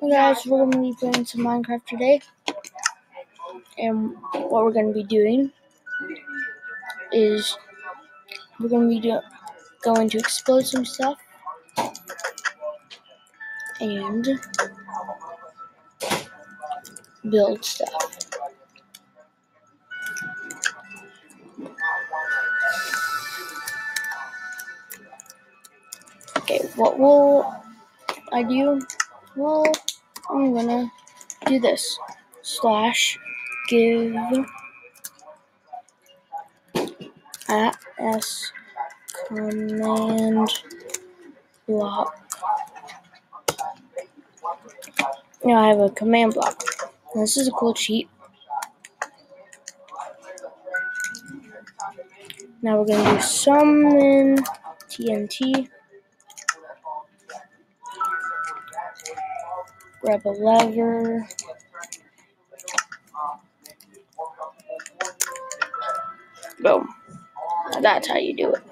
Hey guys, we're gonna be playing some Minecraft today, and what we're gonna be doing is we're gonna be do- going to explode some stuff and build stuff. Okay, what will I do? Well, I'm gonna do this slash give at s command block. Now I have a command block. This is a cool cheat. Now we're gonna do summon TNT. Grab a lever. Boom. That's how you do it.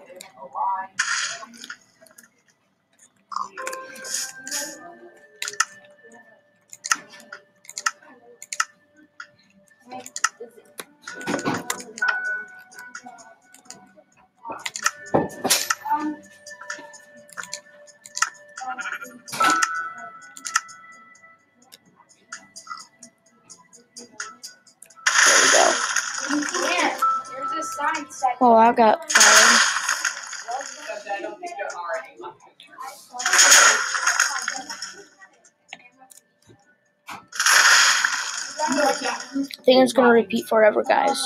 Oh, I got fired. I think it's gonna repeat forever, guys.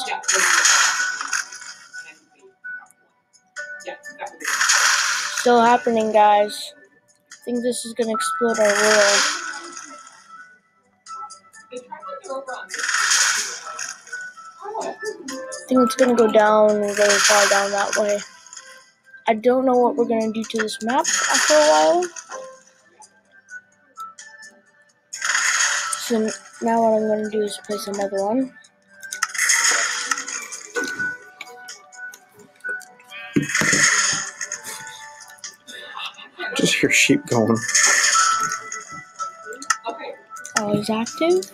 Still happening, guys. I think this is gonna explode our world. Think it's gonna go down very far down that way. I don't know what we're gonna do to this map after a while. So now what I'm gonna do is place another one. Just hear sheep going. Oh, okay. Always active.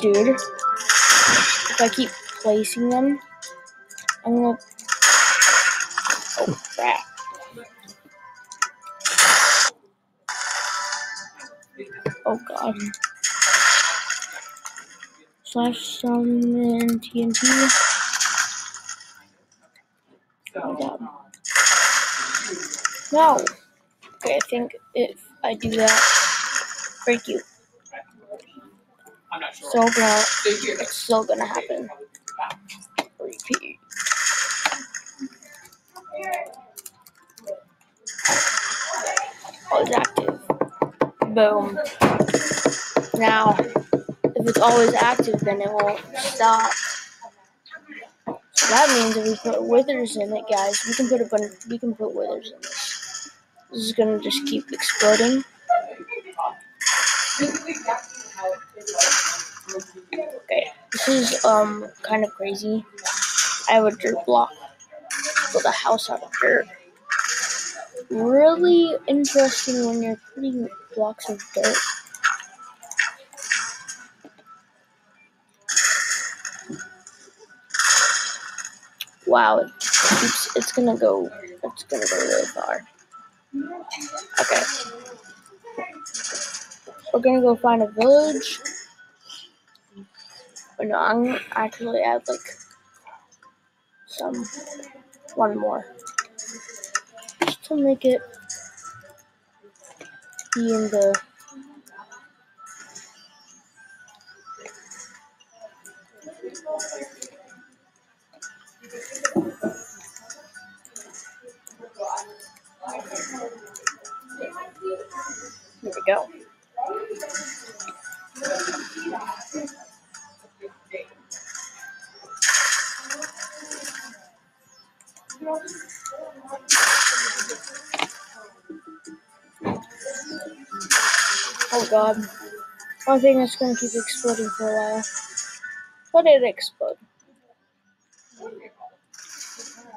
Dude, if I keep placing them, I'm gonna. Oh crap. Oh god. Slash summon TNT. Oh god. No! Okay, I think if I do that, break you. I'm not sure. So gonna, So here. it's still gonna happen. Repeat. Oh, it's active. Boom. Now, if it's always active, then it won't stop. So that means if we put withers in it, guys, we can put a bunch. We can put withers in this. This is gonna just keep exploding. Okay, this is um kind of crazy. I have a dirt block. Build a house out of dirt. Really interesting when you're putting blocks of dirt. Wow, it keeps, it's gonna go. It's gonna go really far. Okay, we're gonna go find a village. But no, I'm actually add like some one more. Just to make it be in the God. I think it's gonna keep exploding for a while. What did it explode?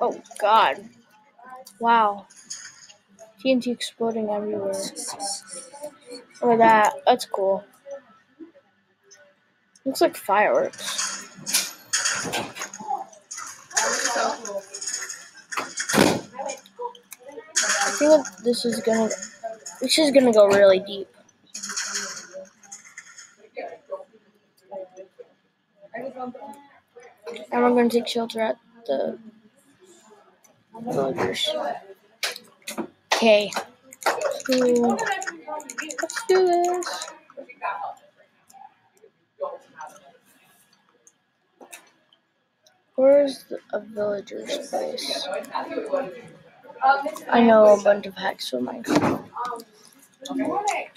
Oh god. Wow. TNT exploding everywhere. Look at that. That's cool. Looks like fireworks. I think this is gonna this is gonna go really deep. And we're gonna take shelter at the villagers. Okay. Let's do this. Where's the, a villager's place? I know a bunch of hacks for Minecraft. Okay.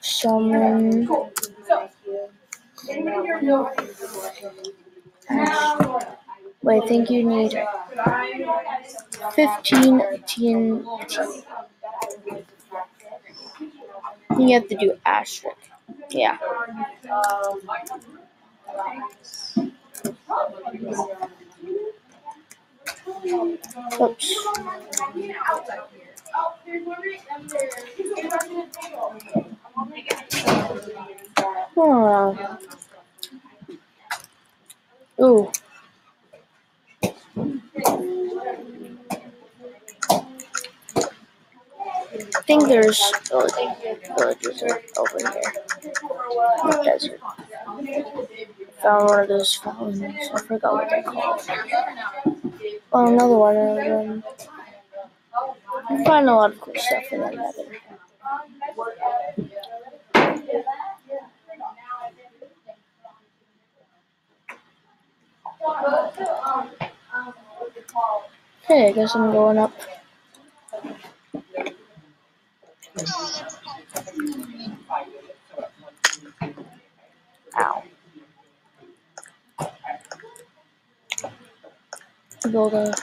Summon. Wait, I think you need 15 TNT. You have to do asterisk. Yeah. Oops. Huh. Ooh. I think there's oh, villages over here in the desert. Found one of those fountains. I forgot what they're called. Oh, another one of them. You find a lot of cool stuff in the nether. Hey, I guess I'm going up. Ow. Build a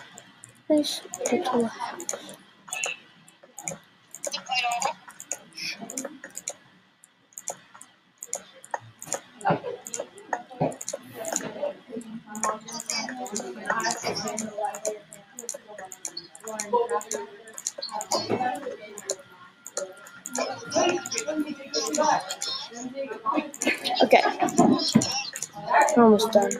nice little house. Done.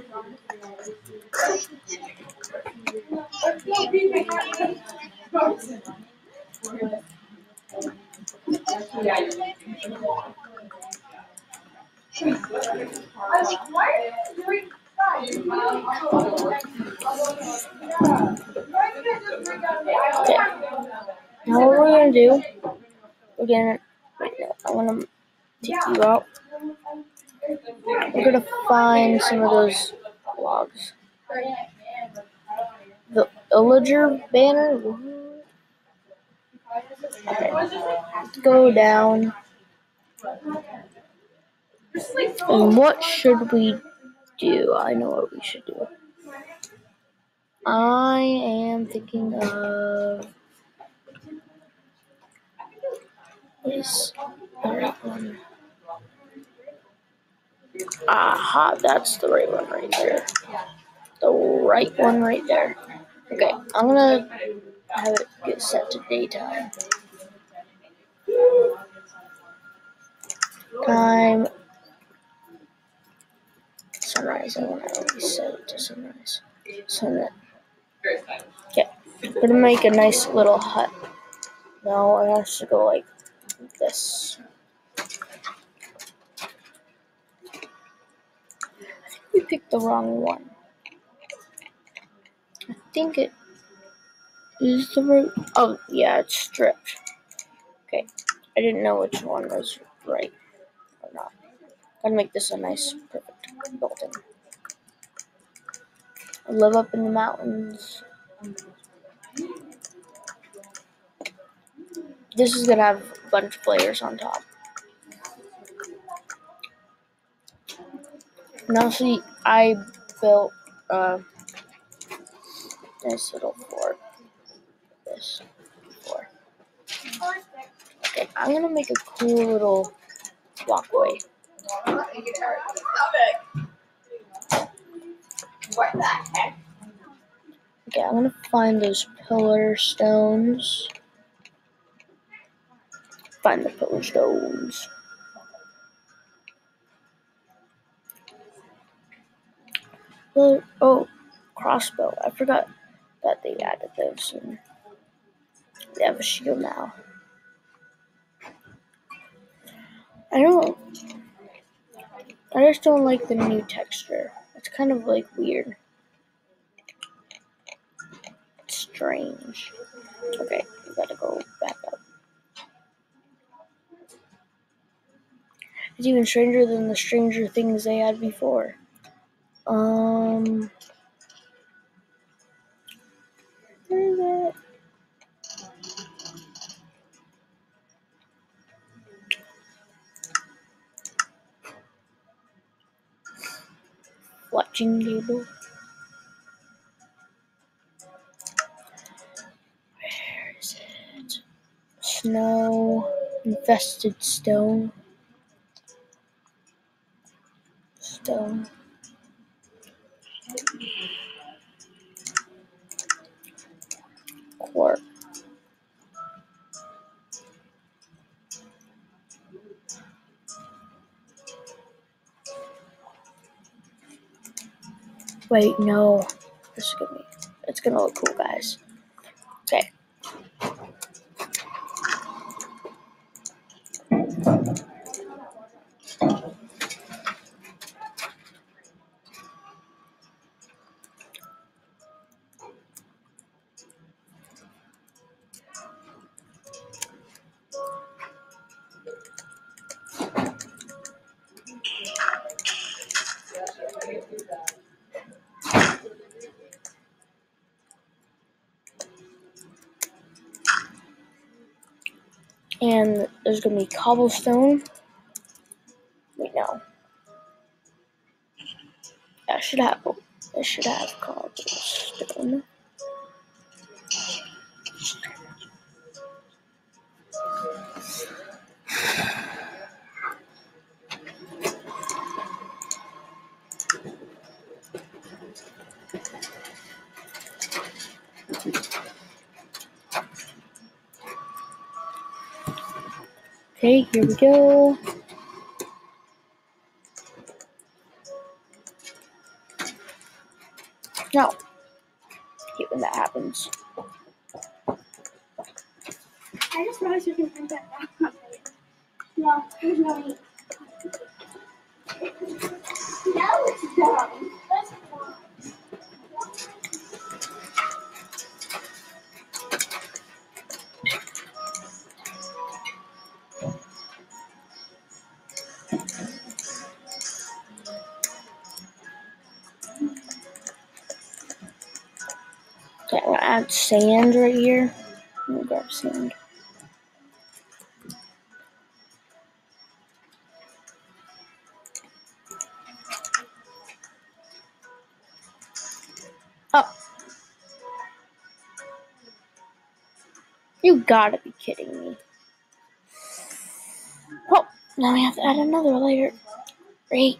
Now what we're gonna do, we're gonna, wait, no, I wanna take you out. We're gonna find some of those logs. The villager banner? Okay. Let's go down. And what should we do? I know what we should do. I am thinking of this the right one. Aha, that's the right one right there. The right one right there. Okay, I'm gonna have it get set to daytime. Time sunrise. I want to always set it to sunrise. Sunset. I'm gonna make a nice little hut. No, I has to go like this. I think we picked the wrong one. I think it is the right. Oh, yeah, it's stripped. Okay, I didn't know which one was right or not. Gotta make this a nice, perfect building. I live up in the mountains. This is gonna have a bunch of layers on top. Now, see, I built a nice little fort. This fort. Okay, I'm gonna make a cool little walkway. Okay, I'm gonna find those pillar stones. Find the pillar stones. Oh, crossbow. I forgot that they added those. And they have a shield now. I don't. I just don't like the new texture. It's kind of like weird. It's strange. Okay, we gotta go back up. It's even stranger than the Stranger Things they had before. Um. Where is it? Watching table. Where is it? Snow infested stone. Stone. Quartz. Wait, no. This is gonna be. It's gonna look cool, guys. Okay. There's gonna be cobblestone. Wait, no. I should have. I should have cobblestone. Okay, here we go. Now, hate when that happens. I just realized you can print that back on. No, there's no need. Sand right here. Grab sand. Oh. You gotta be kidding me. Well, now we have to add another layer. Great.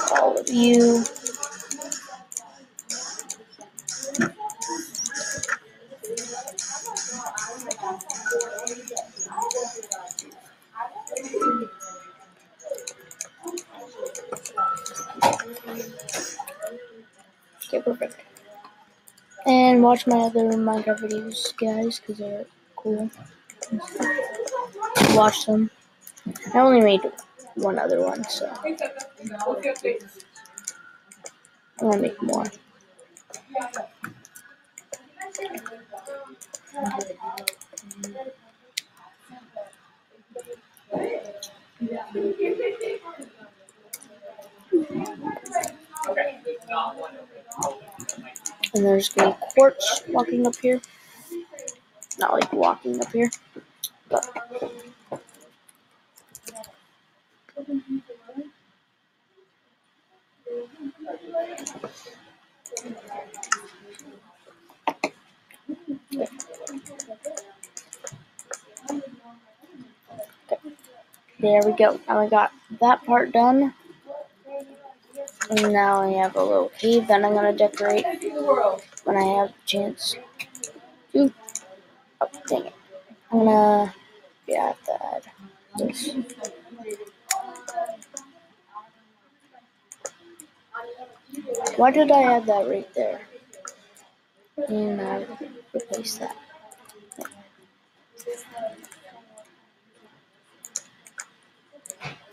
you. Okay, perfect. And watch my other Minecraft videos, guys, because they're cool. Watch them. I only made one other one, so Okay. Gonna make more. And there's a quartz walking up here. Not like walking up here, but there we go. Now we got that part done. And now I have a little cave that I'm gonna decorate when I have a chance to. Oh, dang it. I'm gonna, yeah, I have to add this. Why did I add that right there? And I replace that.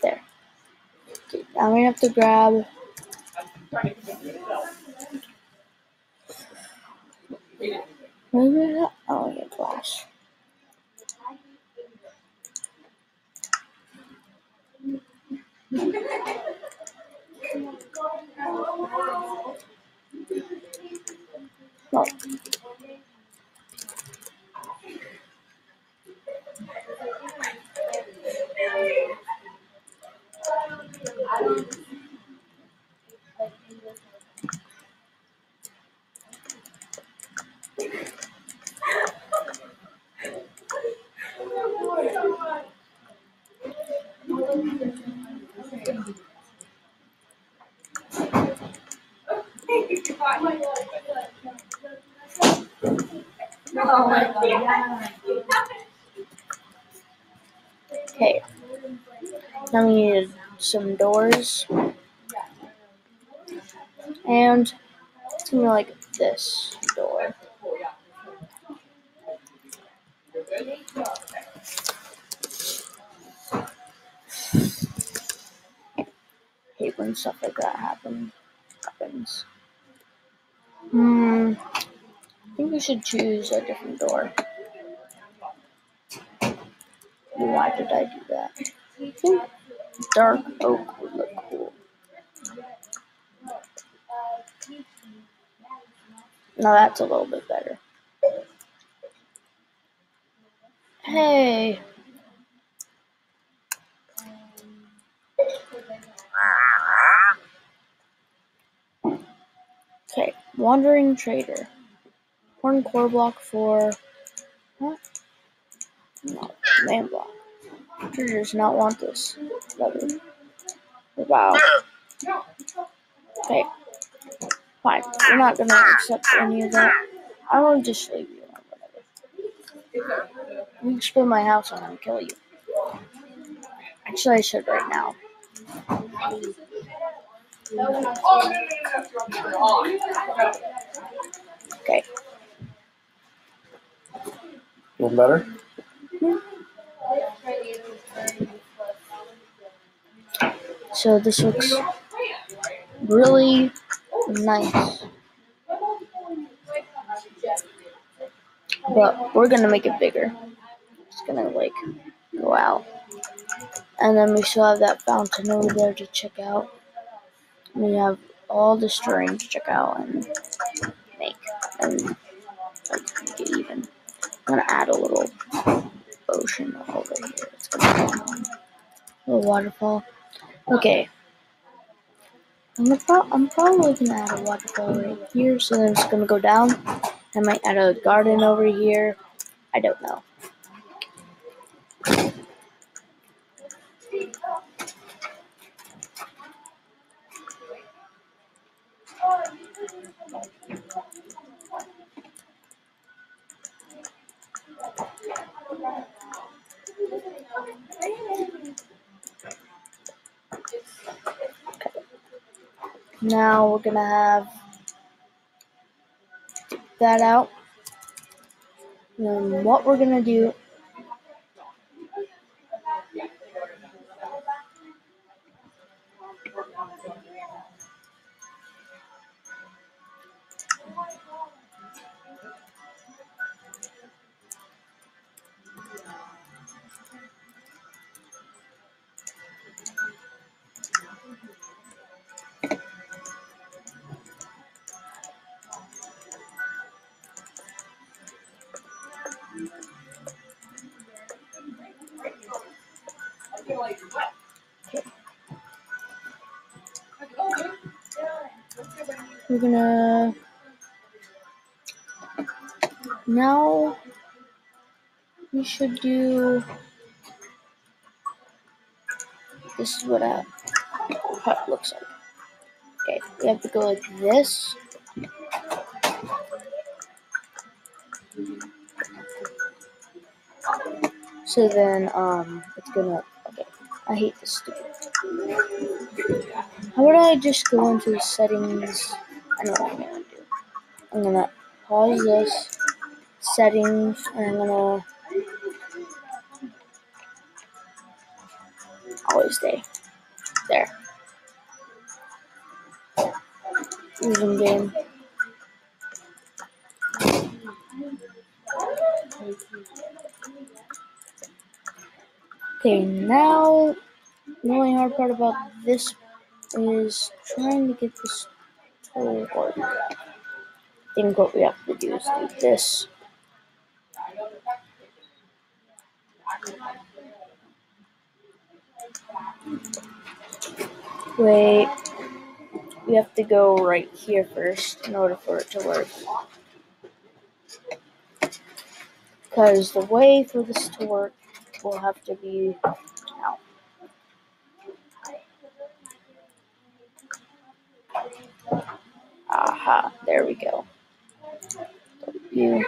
There. Okay, now we have to grab Maybe that. Oh, yeah, Rồi. Okay. Now we need some doors. And it's gonna be like this door. hate when stuff like that happens. We should choose a different door. Why did I do that? Dark oak would look cool. Now that's a little bit better. Hey. Okay, wandering trader. Core block for huh? No, man block. Trader does not want this. Leather. Wow. Okay. Fine. We're not gonna accept any of that. I will just leave you alone, whatever. You can spin my house on and kill you. Actually I should right now. Okay. Feel better? So this looks really nice. But we're gonna make it bigger. It's gonna like go out. And then we still have that fountain over there to check out. We have all the terrain to check out and make and like make it even. I'm gonna add a little ocean over here. It's gonna a little waterfall. Okay. I'm, pro- I'm probably gonna add a waterfall right here, so then it's gonna go down. I might add a garden over here. I don't know. Now we're gonna have that out. And what we're gonna do should do this is what a hut looks like. Okay, we have to go like this. So then um it's gonna okay. I hate this stupid. How would I just go into settings? I know what I'm gonna do. I'm gonna pause this settings and I'm gonna always stay there. Using game. Okay, now the only hard part about this is trying to get this to work. I think what we have to do is do this. Wait, we have to go right here first in order for it to work. Because the way for this to work will have to be now. Aha, there we go. You.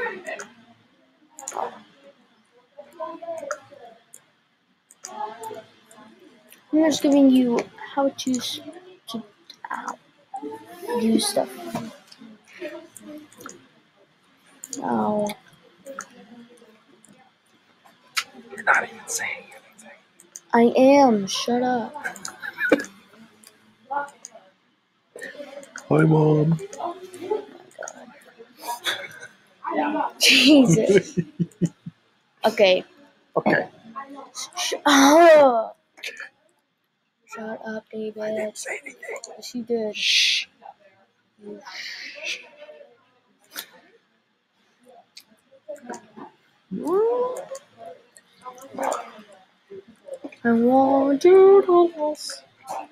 I'm just giving you how to to ow, do stuff. Now, You're not even saying anything. I am. Shut up. Hi, mom. Jesus. Okay. Okay. Sh- oh. Shut up, I David. didn't say anything. You did. Shh. I want you to this.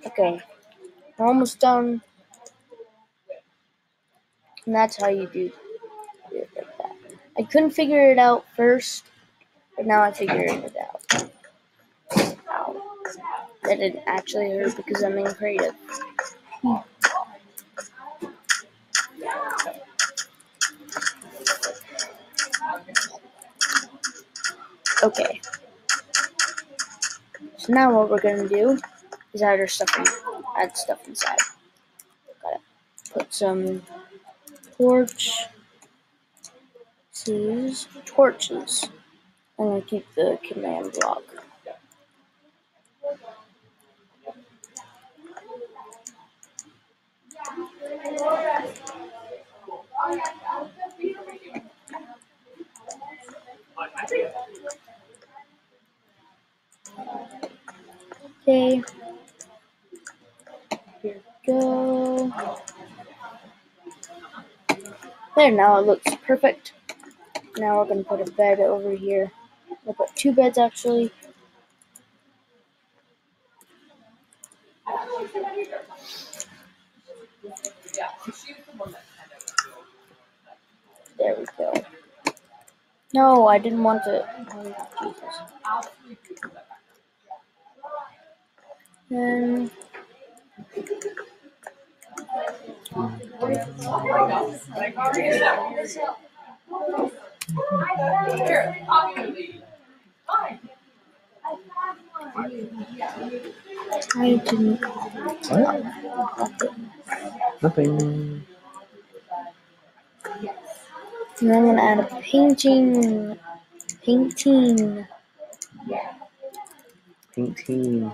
Okay, we're almost done. And that's how you do it like that. I couldn't figure it out first, but now I figured it out. That didn't actually hurt because I'm being creative. Okay. So now what we're gonna do is add our stuff in, add stuff inside. Gotta put some torch torches. I'm gonna keep the command block. Okay. Here we go. There, now it looks perfect. Now we're gonna put a bed over here. We'll put two beds actually. There we go. No, I didn't want to. Oh, Jesus. Then I didn't. What? Nothing. And I'm gonna add a painting. Painting. Painting.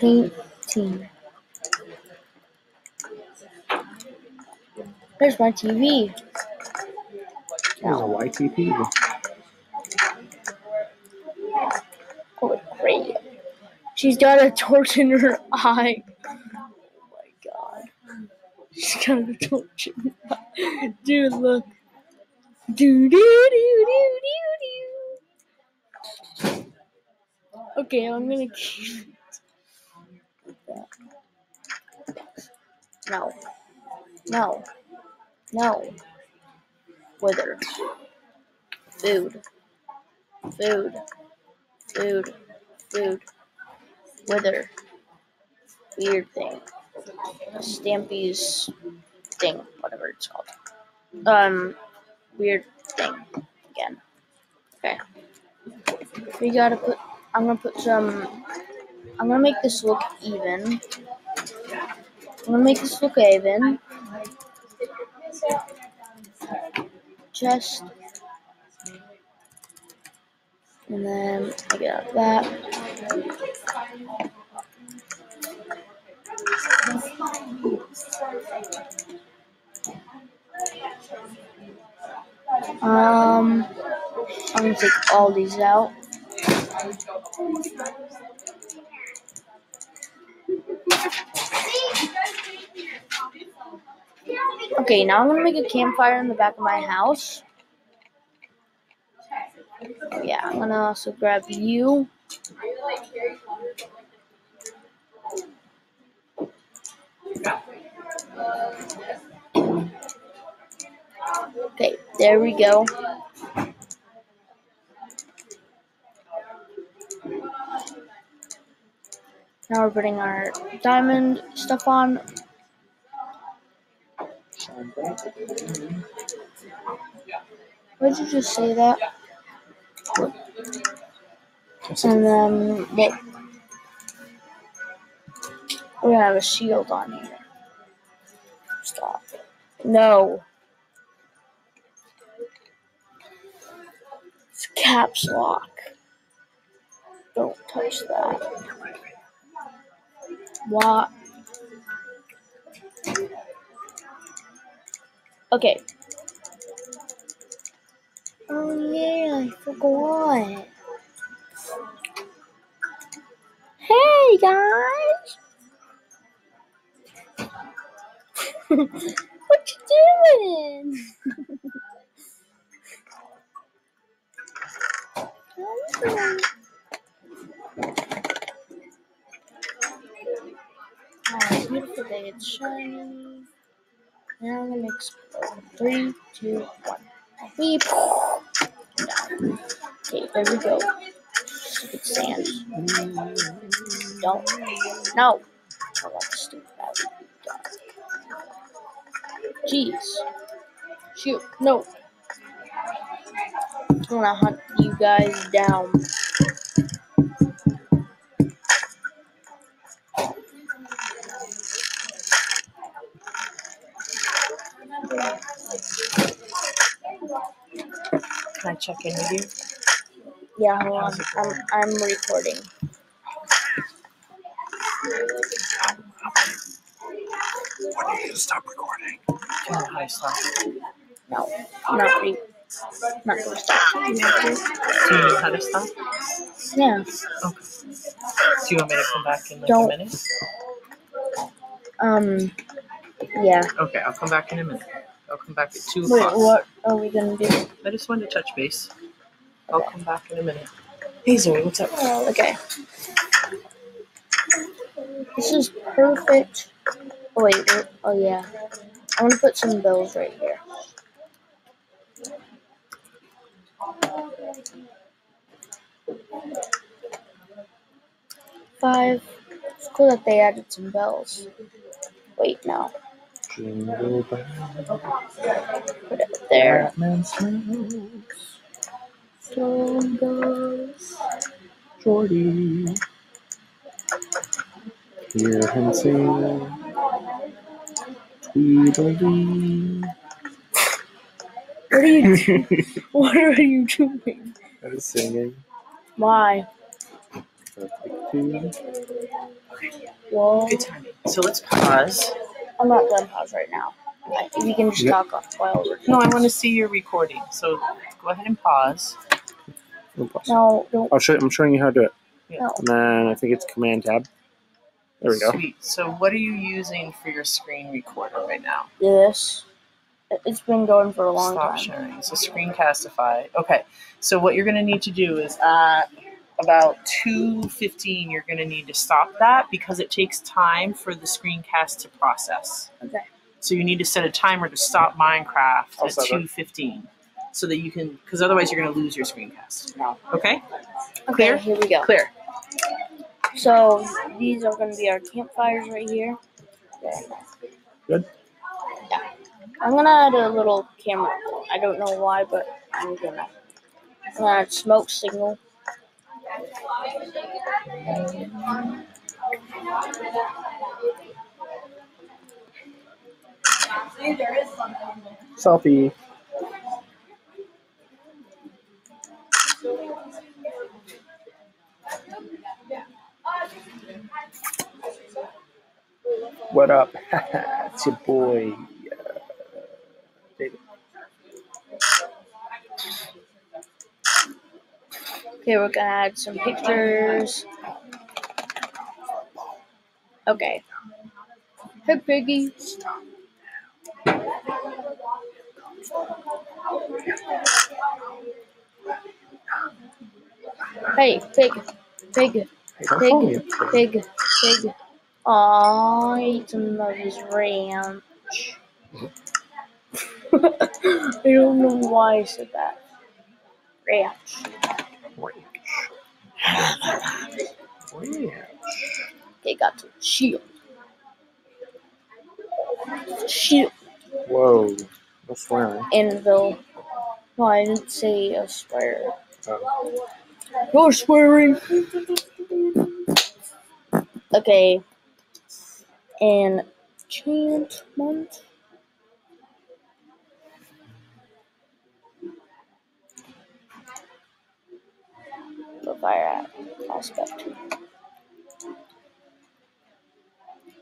Painting. There's my TV. There's a YTP. Oh, great. She's got a torch in her eye. Oh my god. She's got a torch in her eye. Dude, look. Do do do do do do. Okay, I'm gonna keep it like that. No. No. No. Wither. Food. Food. Food. Food. Wither. Weird thing. Stampy's thing, whatever it's called. Um, weird thing again. Okay. We gotta put. I'm gonna put some. I'm gonna make this look even. I'm gonna make this look even. Just. And then I get out that. Um, I'm gonna take all these out. Okay, now I'm gonna make a campfire in the back of my house. Yeah, I'm gonna also grab you. Okay, there we go. Now we're putting our diamond stuff on. Why did you just say that? And then. We're have a shield on here. Stop. No. It's caps lock. Don't touch that. What? Okay. Oh yeah, I forgot. Hey guys! what you doing? Alright, beautiful day. It's shiny. Now I'm gonna explode. Three, two, one. Beep. Okay, there we go. Stupid sand. Don't. No. Oh, that's stupid. Jeez. Shoot. No. I'm gonna hunt you guys down. Can I check in with you? Yeah, hold on. I'm, I'm recording. When do you stop recording? Do you know how to stop? No, not re. Not gonna stop. Do you know how to stop? Yeah. Okay. Do you want me to come back in like Don't. a minute? Um. Yeah. Okay, I'll come back in a minute. I'll come back at two Wait, o'clock. what are we gonna do? I just wanted to touch base. I'll come back in a minute. Hey Zoe, what's up? Oh, okay. This is perfect. Oh wait. wait, Oh yeah. I'm gonna put some bells right here. Five. It's cool that they added some bells. Wait, no. Jingle bell. Put it there. Batman smells. Some bells. Jordy. Hear him sing. Tweedledee. What are you? what are you doing? I was singing. Why? Perfect tune. Well, Good timing. So let's pause. I'm not gonna pause right now. Like, You can just Yep. talk off while we're. No, I want to see your recording. So go ahead and pause. No pause. No, don't. I'll show, I'm showing you how to do it. No. And then I think it's Command Tab. There we go. Sweet. So what are you using for your screen recorder right now? This. It's been going for a long Stop time. sharing. So screencastify. Okay. So what you're gonna need to do is at about 2.15 you're gonna need to stop that because it takes time for the screencast to process. Okay. So you need to set a timer to stop Minecraft I'll at 2.15 so that you can because otherwise you're gonna lose your screencast. No. Okay? Okay, Clear? here we go. Clear. So these are going to be our campfires right here. Good. Yeah. I'm gonna add a little camera. I don't know why, but I'm gonna. I'm gonna add smoke signal. Selfie. What up? it's your boy. Uh, David. Okay, we're gonna add some pictures. Okay. Hey, piggy. Hey, pig, pig, Hey, don't call me a pig. pig, pig. Aw, I ate some of his ranch. I don't know why I said that. Ranch. Shield. Shield. Whoa. No swearing. Anvil. No, I didn't say a swear. Oh. You're swearing. Okay. Enchantment. The fire aspect.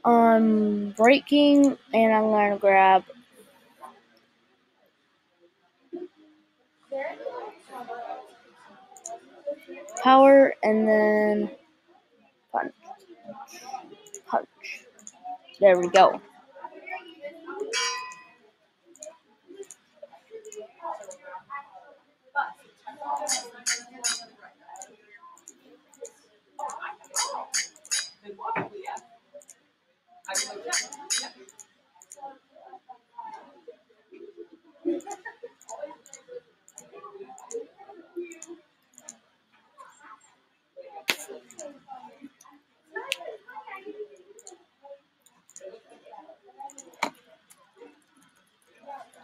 Unbreaking, and I'm gonna grab power and then punch. Punch. There we go.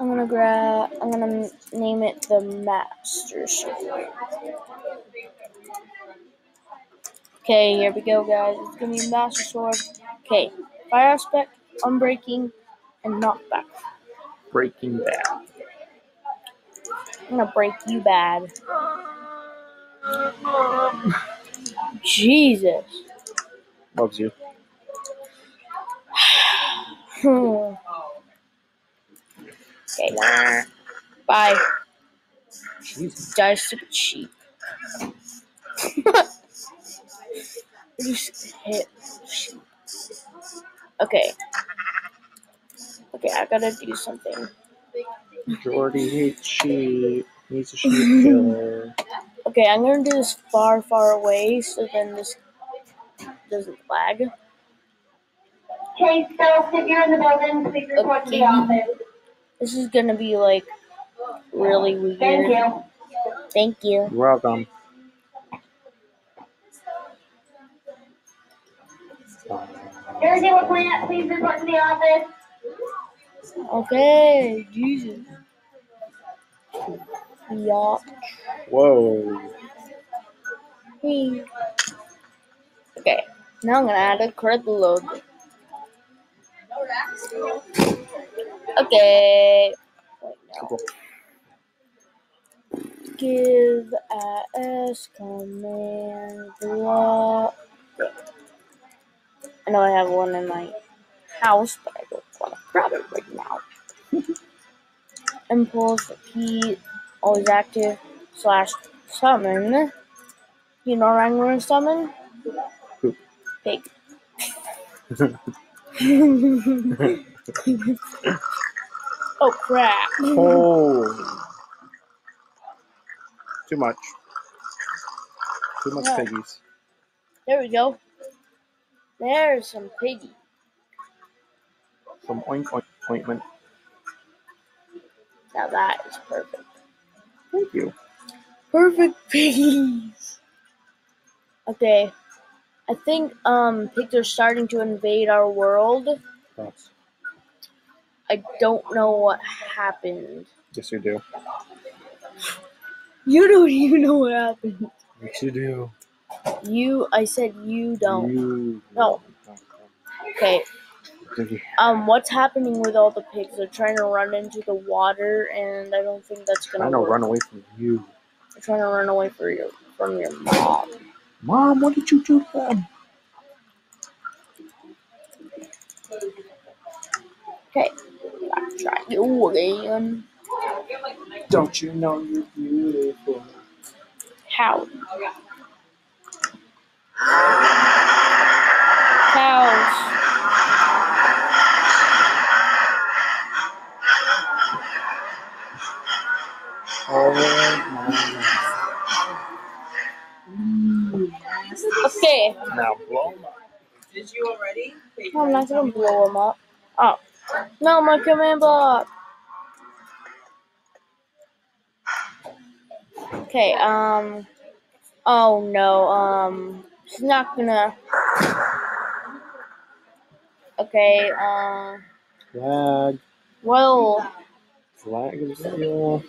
I'm gonna grab. I'm gonna name it the Master Sword. Okay, here we go, guys. It's gonna be Master Sword. Okay, fire aspect, unbreaking, and knockback. Breaking Bad. I'm gonna break you bad. Jesus. Loves you. Okay. Bye. Jesus. Die stupid sheep. Just hit sheep. Okay. Okay, I gotta do something. Jordy hates sheep. He's a sheep killer. Okay, I'm gonna do this far, far away so then this doesn't lag. Okay, so if you're in the building, please report to the office. This is gonna be like really weird. Thank you. Thank you. You're welcome. Thursday, what plant? Please report to the office. Okay, Jesus. Yeah. Whoa. Hey. Okay, now I'm gonna add a credit load. Okay. Wait, no. Cool. Give as command block. I know I have one in my house, but I don't want to grab it right now. Impulse, repeat, always active, slash summon. You know what I'm going to summon? Who? Pig. Oh crap. Oh. Too much. Too much No. piggies. There we go. There's some piggy. Some oink oink ointment. Now that is perfect. Thank you. Perfect piggies. Okay. I think um pigs are starting to invade our world. Yes. I don't know what happened. Yes, you do. You don't even know what happened. Yes, you do. You I said you don't. You. No. Okay. Um what's happening with all the pigs? They're trying to run into the water and I don't think that's gonna Trying to work. run away from you. They're trying to run away from your from your mom. Mom, what did you do to them? Okay. Gotta try you again. Don't you know you're beautiful? Cow. Cows. Oh Okay. Now blow 'em up. Did you already? I'm not gonna blow them up. Oh. No, my command block. Okay, um. Oh no, um. It's not gonna. Okay, um. Flag. Well, Flag is real.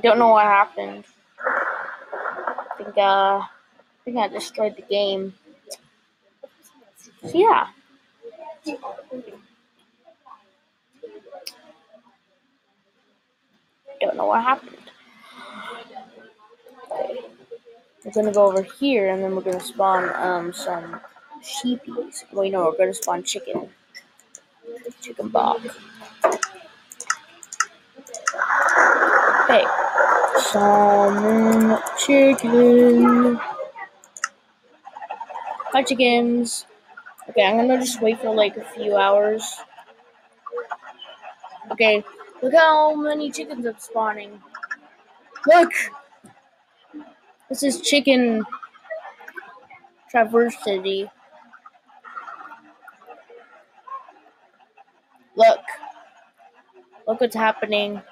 don't know what happened. I think, uh. I think I destroyed the game. So, yeah. Don't know what happened. Okay. We're gonna go over here and then we're gonna spawn um some sheepies. Wait no, we're gonna spawn chicken. Chicken bok. Okay. Summon chicken. Hi chickens. Okay, I'm gonna just wait for like a few hours. Okay, look how many chickens I'm spawning. Look! This is chicken traversity. Look. Look what's happening.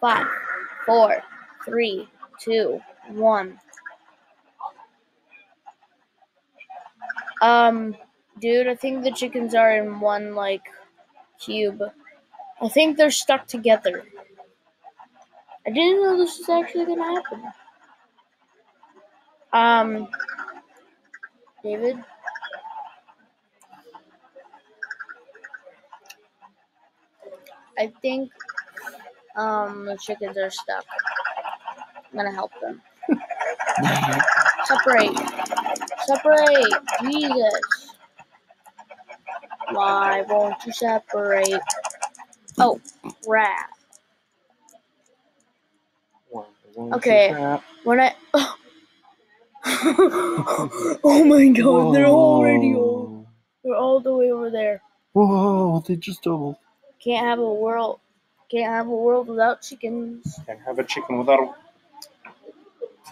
Five, four, three, two, one. Um, dude, I think the chickens are in one, like, cube. I think they're stuck together. I didn't know this was actually gonna happen. Um, David? I think, um, the chickens are stuck. I'm gonna help them. Separate. Separate. Jesus. Why won't you separate? Oh, crap. Why Okay. clap? When I. oh my god, they're already all. They're all the way over there. Whoa, they just doubled. Can't have a world. Can't have a world without chickens. Can't have a chicken without a.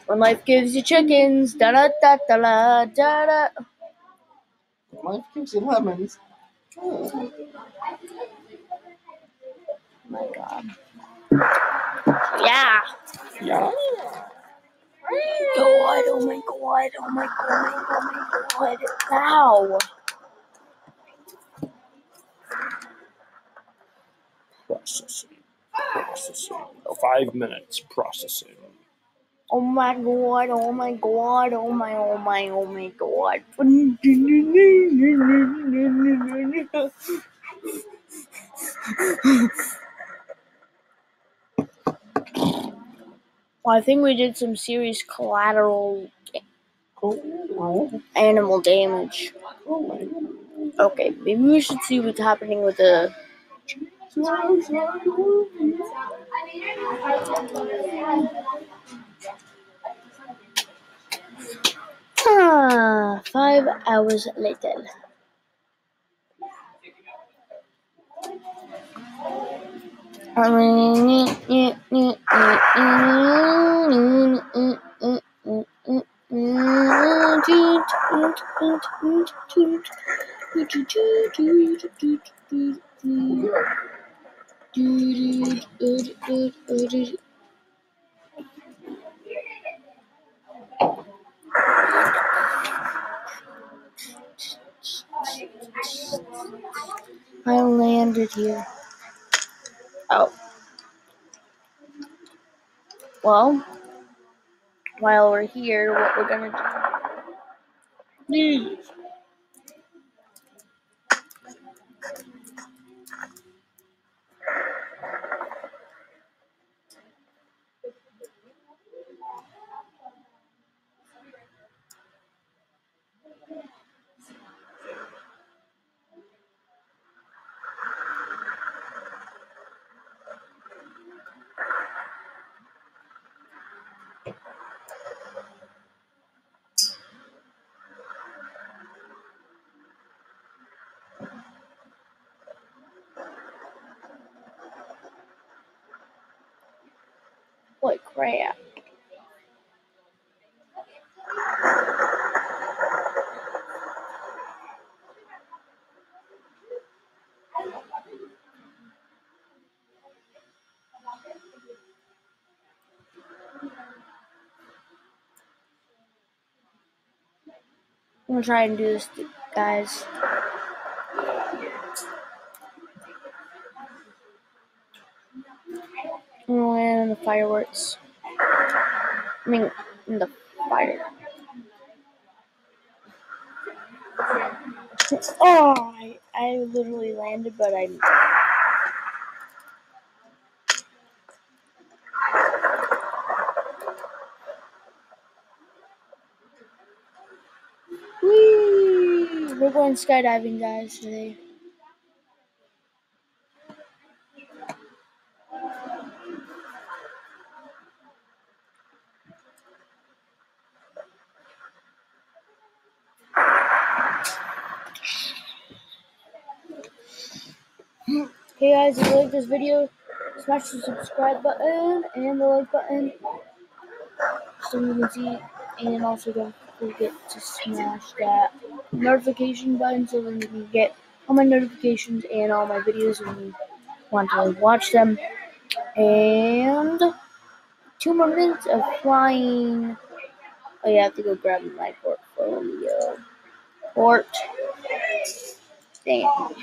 When life gives you chickens, da da da da da da da. Life gives you lemons. Oh my god. Yeah. Yeah. God, oh my god, oh my god, oh my god. Oh Ow. Processing. Processing. Five minutes processing. Oh my god, oh my god, oh my, oh my, oh my god. I think we did some serious collateral animal damage. Okay, maybe we should see what's happening with the. Ah, five hours later. I landed here. Oh. Well, while we're here, what we're gonna do. Holy crap. I'm gonna try and do this, guys. I'm gonna land in the fireworks. I mean, in the fire. Oh, I, I literally landed, but I. We're going skydiving, guys, today. Hey guys, if you like this video, smash the subscribe button and the like button so you can see. And also don't forget to smash that notification button so then you can get all my notifications and all my videos when you want to watch them. And two more minutes of flying. Oh, yeah, I have to go grab my portfolio. Port. Damn.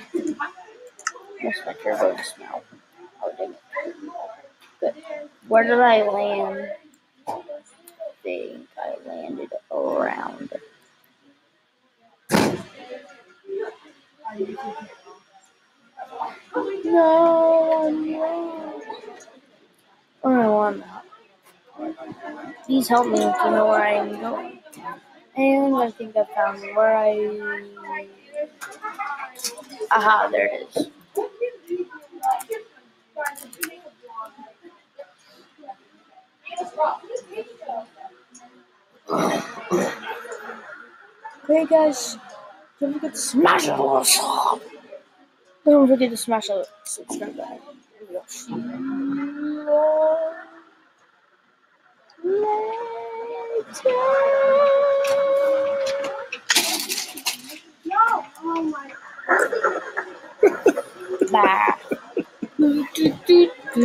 What's my turbo now? Oh. Good. Where did I land? I think I landed around. No, I'm wrong. Oh, I'm not. Please help me to know where I am going. And I think I found where I. Aha, there it is. Okay, guys, don't forget to smash that little sub. Don't forget to smash that subscribe button. And we'll see you all later. No. Oh my. back.